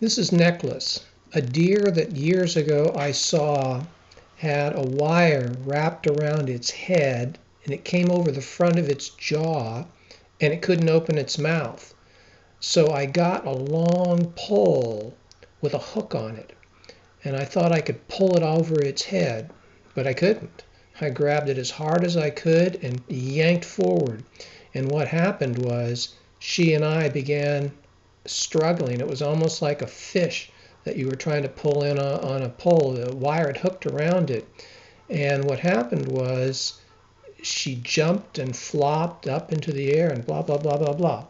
This is Necklace, a deer that years ago I saw had a wire wrapped around its head and it came over the front of its jaw and it couldn't open its mouth. So I got a long pole with a hook on it and I thought I could pull it over its head, but I couldn't. I grabbed it as hard as I could and yanked forward. And what happened was she and I began struggling. It was almost like a fish that you were trying to pull in a, on a pole. The wire had hooked around it. And what happened was she jumped and flopped up into the air and blah, blah, blah, blah, blah.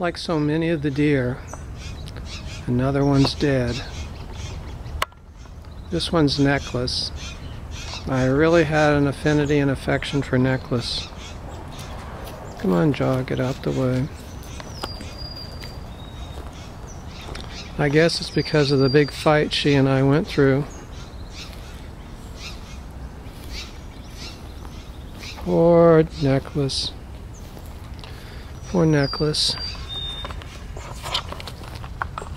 Like so many of the deer, another one's dead. This one's Necklace. I really had an affinity and affection for Necklace. Come on, Jaw, get out the way. I guess it's because of the big fight she and I went through. Poor Necklace. Poor Necklace.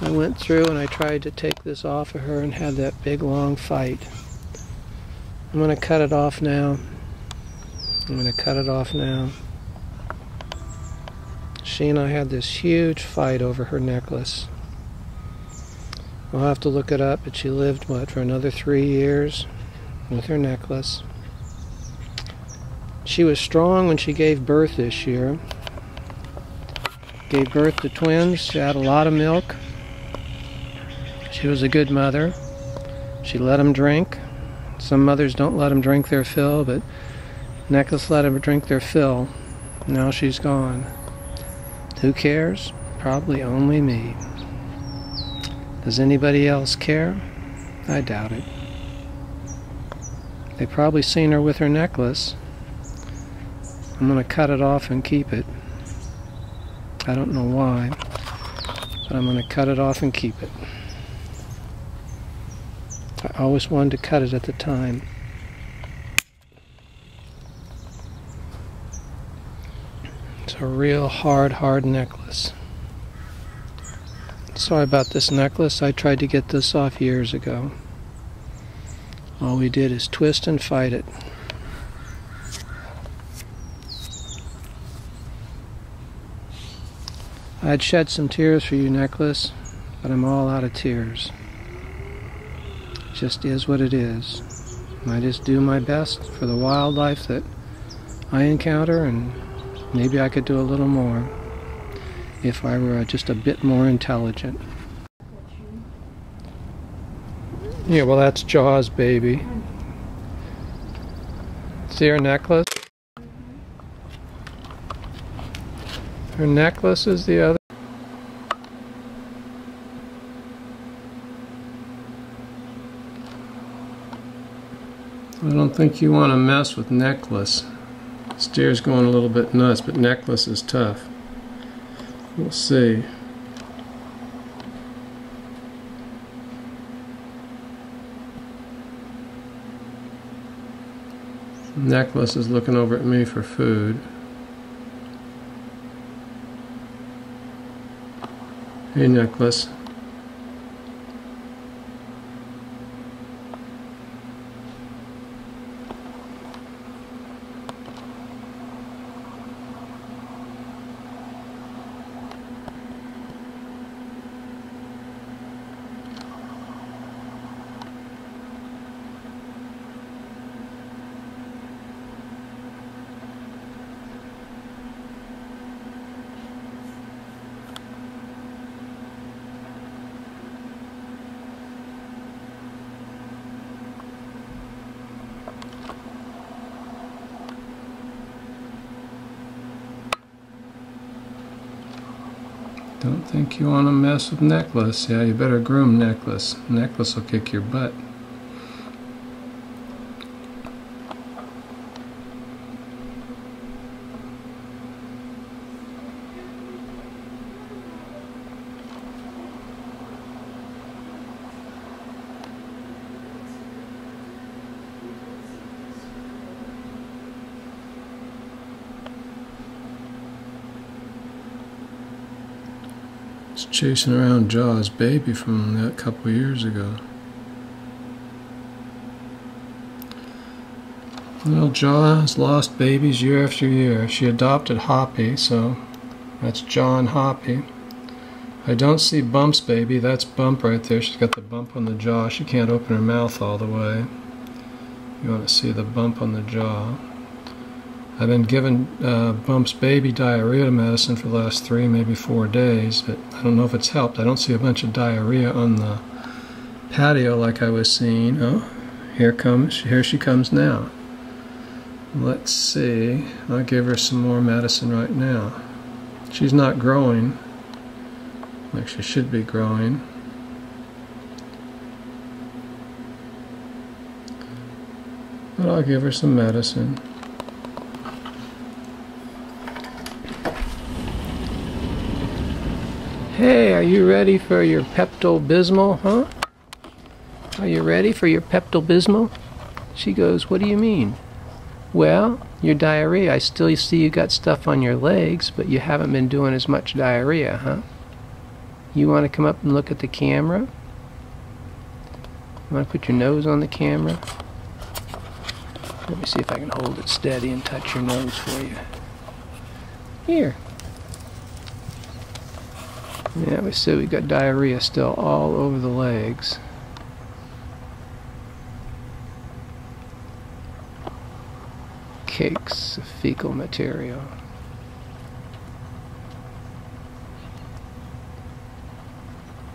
I went through and I tried to take this off of her and had that big long fight. I'm going to cut it off now. I'm going to cut it off now. She and I had this huge fight over her necklace. We'll have to look it up, but she lived, what, for another three years with her necklace. She was strong when she gave birth this year. Gave birth to twins. She had a lot of milk. She was a good mother. She let him drink. Some mothers don't let him drink their fill, but Necklace let him drink their fill. Now she's gone. Who cares? Probably only me. Does anybody else care? I doubt it. They've probably seen her with her necklace. I'm going to cut it off and keep it. I don't know why, but I'm going to cut it off and keep it. I always wanted to cut it at the time. It's a real hard, hard necklace. Sorry about this necklace. I tried to get this off years ago. All we did is twist and fight it. I'd shed some tears for you, necklace, but I'm all out of tears just is what it is. I just do my best for the wildlife that I encounter, and maybe I could do a little more if I were uh, just a bit more intelligent. Yeah, well, that's Jaws, baby. See her necklace? Her necklace is the other. I don't think you want to mess with necklace. Steer's going a little bit nuts, but necklace is tough. We'll see. Necklace is looking over at me for food. Hey, Necklace. Don't think you want to mess with Necklace. Yeah, you better groom Necklace. Necklace will kick your butt. It's chasing around Jaw's baby from that couple years ago. Well, Jaw has lost babies year after year. She adopted Hoppy, so that's John Hoppy. I don't see Bump's baby. That's Bump right there. She's got the bump on the jaw. She can't open her mouth all the way. You want to see the bump on the jaw. I've been giving uh, Bump's baby diarrhea medicine for the last three, maybe four days, but I don't know if it's helped. I don't see a bunch of diarrhea on the patio like I was seeing. Oh, here comes, here she comes now. Let's see. I'll give her some more medicine right now. She's not growing like she should be growing. But I'll give her some medicine. Hey, are you ready for your Pepto-Bismol, huh? Are you ready for your Pepto-Bismol? She goes, what do you mean? Well, your diarrhea, I still see you got stuff on your legs, but you haven't been doing as much diarrhea, huh? You want to come up and look at the camera? You want to put your nose on the camera? Let me see if I can hold it steady and touch your nose for you. Here. Yeah, we see we got diarrhea still all over the legs. Cakes of fecal material.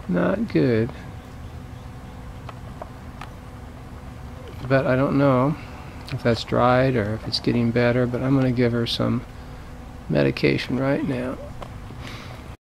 Not good. But I don't know if that's dried or if it's getting better, but I'm going to give her some medication right now.